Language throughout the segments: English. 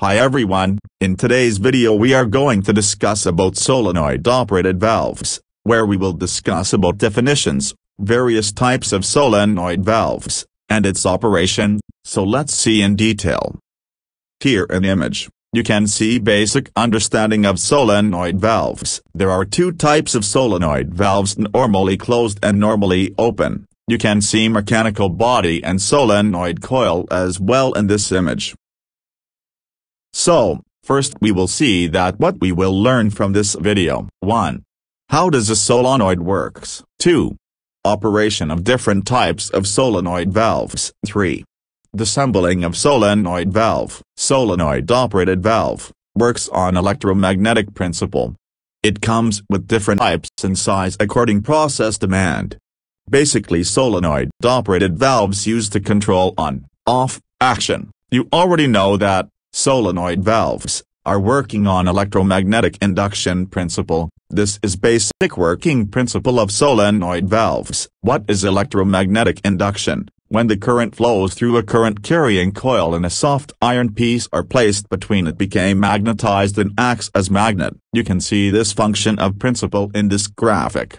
Hi everyone, in today's video we are going to discuss about solenoid-operated valves, where we will discuss about definitions, various types of solenoid valves, and its operation, so let's see in detail. Here in image, you can see basic understanding of solenoid valves. There are two types of solenoid valves normally closed and normally open. You can see mechanical body and solenoid coil as well in this image. So, first we will see that what we will learn from this video. 1. How does a solenoid works? 2. Operation of different types of solenoid valves. 3. Assembling of solenoid valve. Solenoid-operated valve works on electromagnetic principle. It comes with different types and size according process demand. Basically solenoid-operated valves used to control on, off, action. You already know that, solenoid valves, are working on electromagnetic induction principle. This is basic working principle of solenoid valves. What is electromagnetic induction? When the current flows through a current-carrying coil and a soft iron piece are placed between it became magnetized and acts as magnet. You can see this function of principle in this graphic.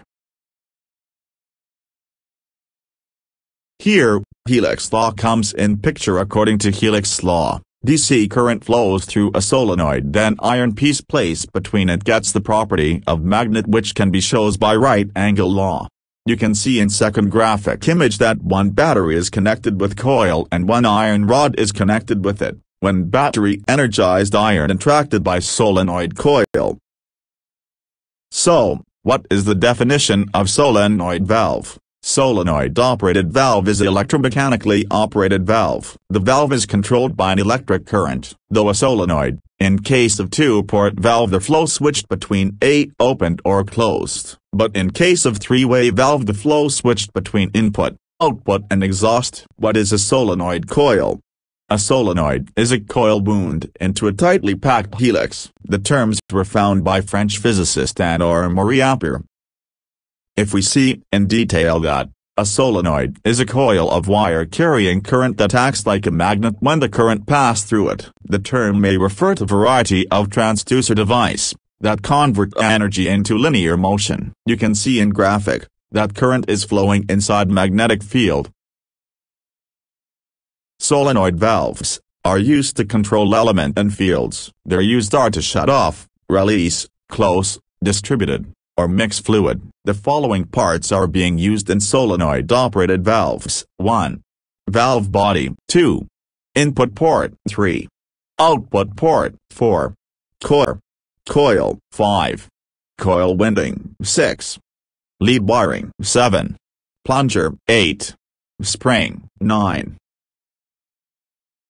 Here, Helix law comes in picture according to Helix law. DC current flows through a solenoid then iron piece placed between it gets the property of magnet which can be shows by right angle law. You can see in second graphic image that one battery is connected with coil and one iron rod is connected with it, when battery energized iron attracted by solenoid coil. So, what is the definition of solenoid valve? Solenoid-operated valve is an electromechanically operated valve. The valve is controlled by an electric current, though a solenoid, in case of two-port valve the flow switched between A opened or closed, but in case of three-way valve the flow switched between input, output and exhaust. What is a solenoid coil? A solenoid is a coil wound into a tightly packed helix. The terms were found by French physicist André-Marie Ampère. If we see in detail that, a solenoid is a coil of wire carrying current that acts like a magnet when the current passes through it. The term may refer to variety of transducer device that convert energy into linear motion. You can see in graphic that current is flowing inside magnetic field. Solenoid valves are used to control element and fields. Their used are to shut off, release, close, distributed, or mix fluid. The following parts are being used in solenoid-operated valves. 1. Valve body. 2. Input port. 3. Output port. 4. Core. Coil. 5. Coil winding. 6. Lead wiring. 7. Plunger. 8. Spring. 9.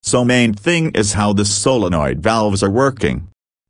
So main thing is how the solenoid valves are working.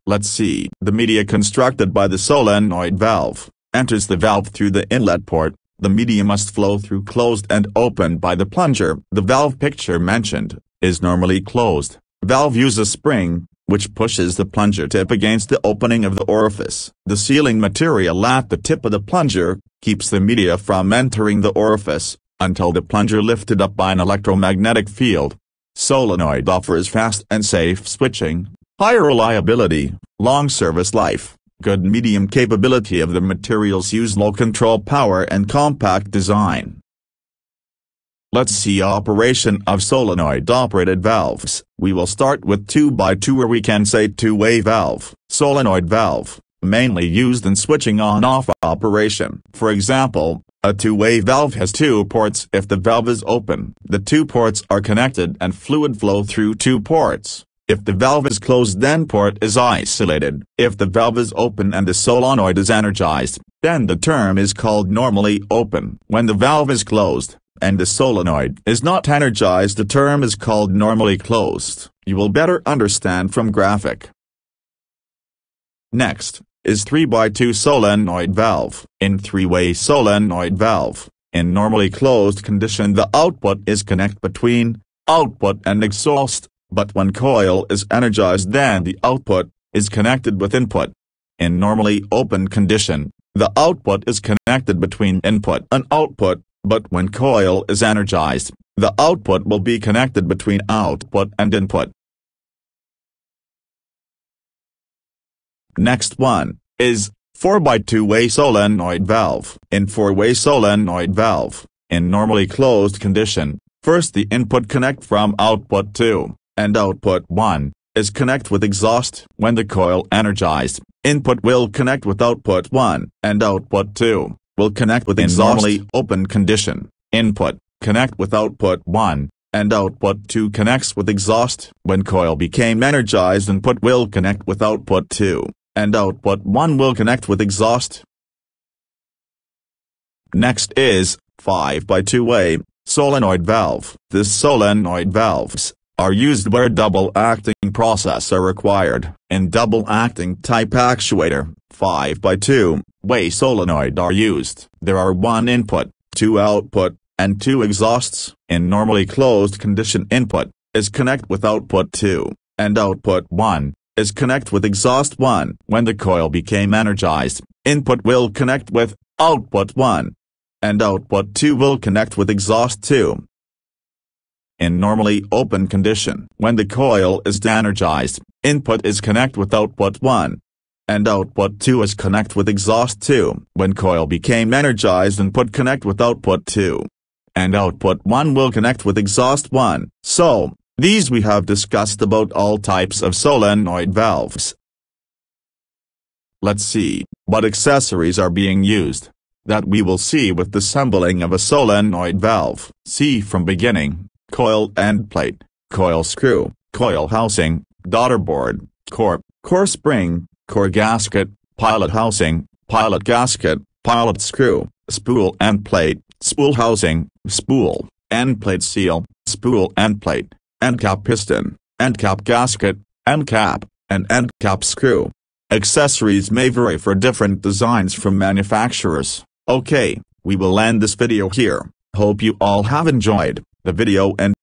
Let's see. The media constructed by the solenoid valve enters the valve through the inlet port. The media must flow through closed and opened by the plunger. The valve picture mentioned is normally closed. Valve uses spring, which pushes the plunger tip against the opening of the orifice. The sealing material at the tip of the plunger keeps the media from entering the orifice until the plunger lifted up by an electromagnetic field. Solenoid offers fast and safe switching, higher reliability, long service life, good medium capability of the materials used low control power and compact design. Let's see operation of solenoid-operated valves. We will start with 2x2 or we can say two-way valve. Solenoid valve, mainly used in switching on-off operation. For example, a two-way valve has two ports. If the valve is open, the two ports are connected and fluid flow through two ports. If the valve is closed then port is isolated. If the valve is open and the solenoid is energized, then the term is called normally open. When the valve is closed, and the solenoid is not energized the term is called normally closed. You will better understand from graphic. Next, is 3x2 solenoid valve. In three-way solenoid valve, in normally closed condition the output is connect between output and exhaust but when coil is energized then the output is connected with input. In normally open condition, the output is connected between input and output, but when coil is energized, the output will be connected between output and input. Next one is 4x two-way solenoid valve. In four-way solenoid valve, in normally closed condition, first the input connect from output 2 and output 1 is connect with exhaust. When the coil energized, input will connect with output 1 and output 2 will connect with exhaust. normally open condition. Input connect with output 1 and output 2 connects with exhaust. When coil became energized input will connect with output 2 and output 1 will connect with exhaust. Next is 5 by 2-way solenoid valve. This solenoid valves are used where double-acting process are required. In double-acting type actuator, 5 by 2 way solenoid are used. There are one input, two output, and two exhausts. In normally closed condition input is connect with output 2 and output 1 is connect with exhaust 1. When the coil became energized, input will connect with output 1, and output 2 will connect with exhaust 2. In normally open condition, when the coil is de-energized, input is connect with output 1, and output 2 is connect with exhaust 2. When coil became energized input connect with output 2, and output 1 will connect with exhaust 1. So, these we have discussed about all types of solenoid valves. Let's see what accessories are being used. That we will see with the assembling of a solenoid valve. See from beginning, coil end plate, coil screw, coil housing, daughter board, core, core spring, core gasket, pilot housing, pilot gasket, pilot screw, spool end plate, spool housing, spool, end plate seal, spool end plate, end cap piston, end cap gasket, end cap, and end cap screw. Accessories may vary for different designs from manufacturers. Okay, we will end this video here. Hope you all have enjoyed the video and